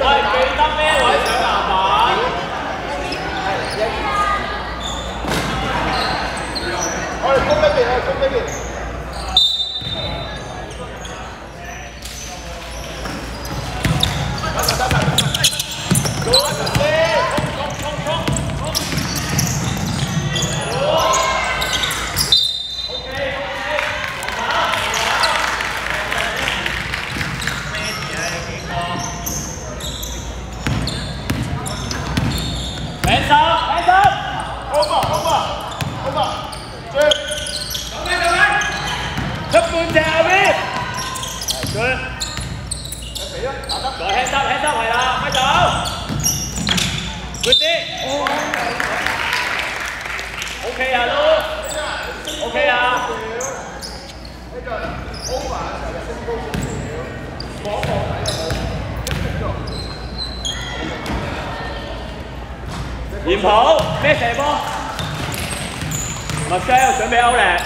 記得咩位上牙板？我哋攻一邊啊，攻一邊。à Lô Ok à Marcel chuẩn bị âu nè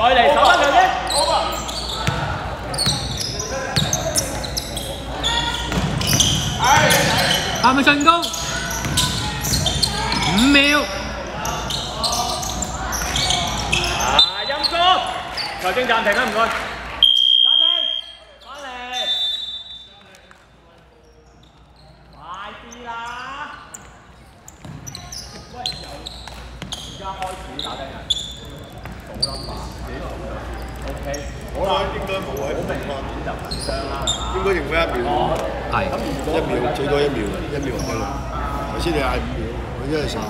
Coi này xóa rồi đấy. ba mươi thành công mèo à dâm cơ thời gian tràn thành không rồi 數 number，自己數就 OK。好啦，應該冇喺好明顯就緊張啦，係嘛？應該剩翻一秒，係。一秒最多一秒，一秒就得啦。頭先你嗌五秒，我真係成個。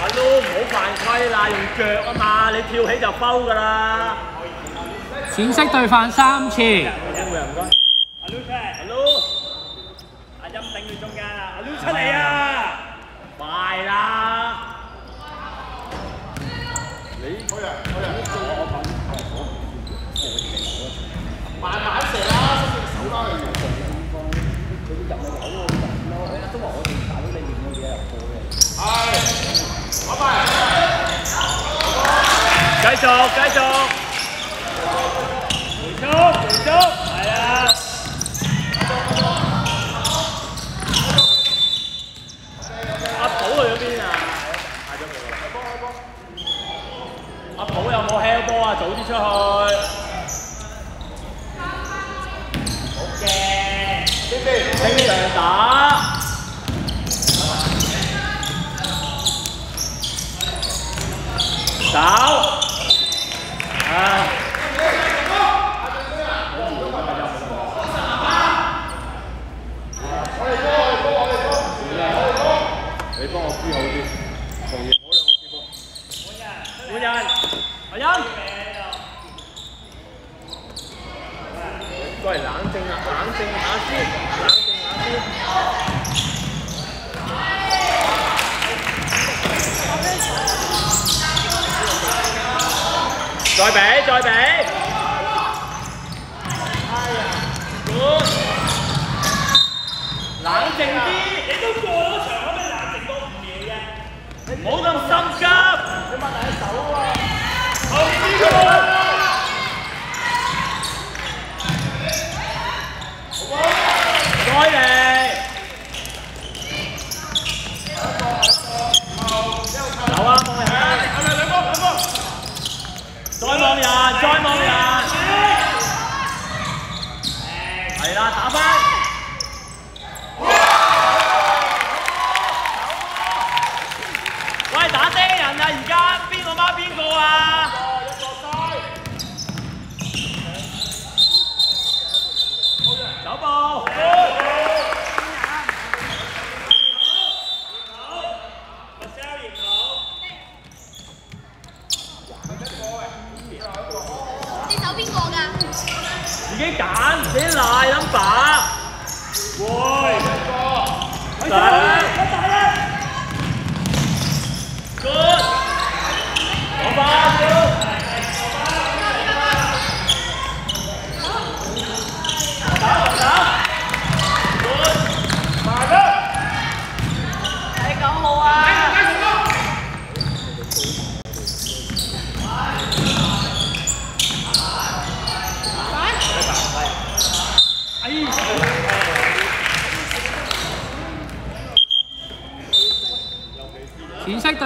阿 Lu 唔好犯規啦，用腳啊嘛，你跳起就包噶啦。淺色對犯三次。阿 Lu 出嚟，阿 Lu，阿音頂佢中間啊，阿 Lu 出嚟啊，快啦！出去。好嘅，正常打。走。啊！喂，冷静啊，冷静下先，冷静下先。再俾，再俾。Good。冷静啲，你都过咗场，可唔可以冷静多五秒啫？唔好咁心 再望人，再望人。係啦，打翻。喂，打爹人。啊！而家邊個孖邊個啊？走步。你走邊個㗎？自己揀，自己賴 number。喂，兩，good，攞翻。打打，good，慢啦。你講好啊！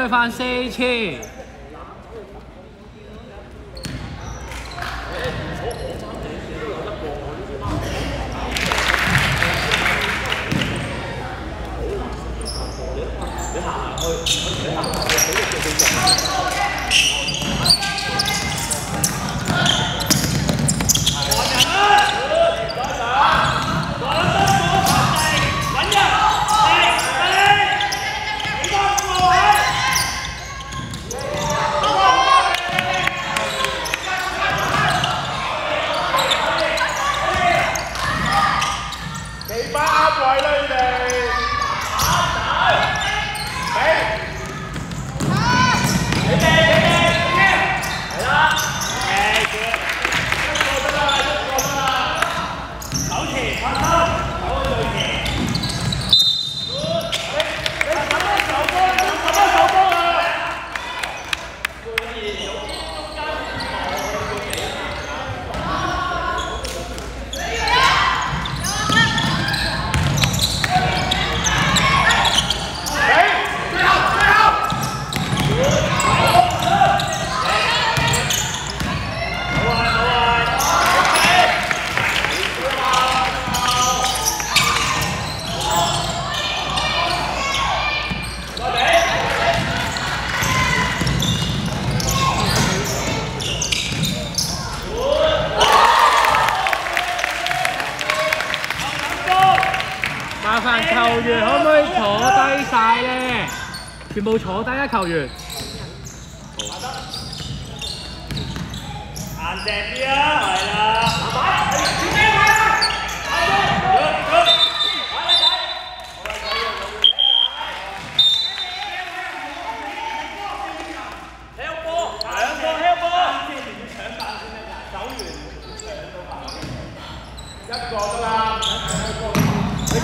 再翻四次。揾人，係係，你幫我位。你把握位啦，你哋。係啦，OK，手前拍手，手去對前。麻煩球員可唔可以坐低晒咧？全部坐低啊！球員。硬淨啲啊，係啦。波。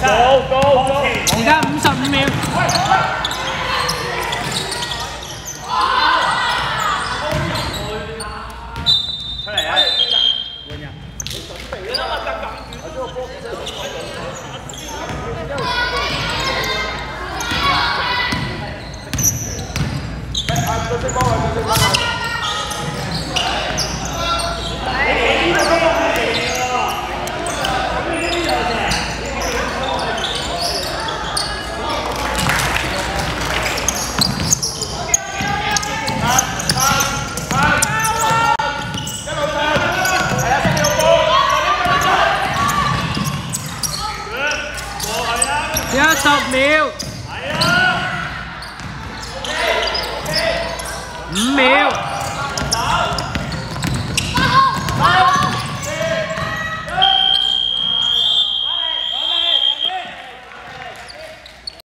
Go go go！而家五十五秒。stop Mill. Mill.